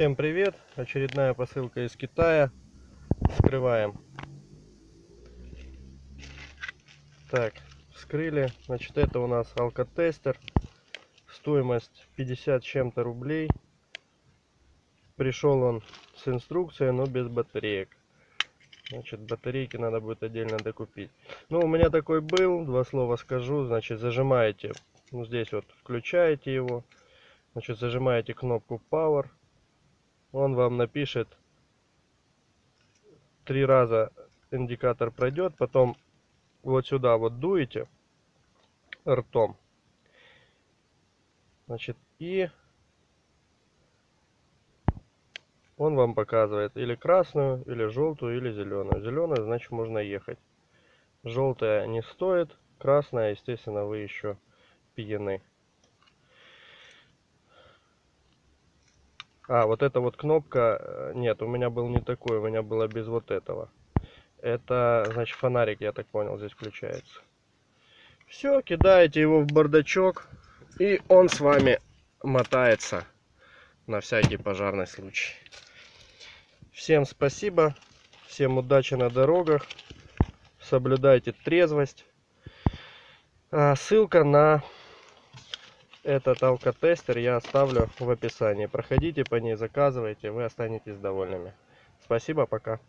Всем привет! Очередная посылка из Китая. Вскрываем. Так, вскрыли. Значит, это у нас алкотестер. Стоимость 50 чем-то рублей. Пришел он с инструкцией, но без батареек. Значит, батарейки надо будет отдельно докупить. Ну, у меня такой был, два слова скажу. Значит, зажимаете, ну, здесь вот включаете его. Значит, зажимаете кнопку Power он вам напишет три раза индикатор пройдет, потом вот сюда вот дуете ртом. Значит, и он вам показывает или красную, или желтую, или зеленую. Зеленая, значит, можно ехать. Желтая не стоит, красная, естественно, вы еще пьяны. А, вот эта вот кнопка, э, нет, у меня был не такой, у меня было без вот этого. Это, значит, фонарик, я так понял, здесь включается. Все, кидаете его в бардачок, и он с вами мотается на всякий пожарный случай. Всем спасибо, всем удачи на дорогах, соблюдайте трезвость. А, ссылка на этот алкотестер я оставлю в описании. Проходите по ней, заказывайте, вы останетесь довольными. Спасибо, пока.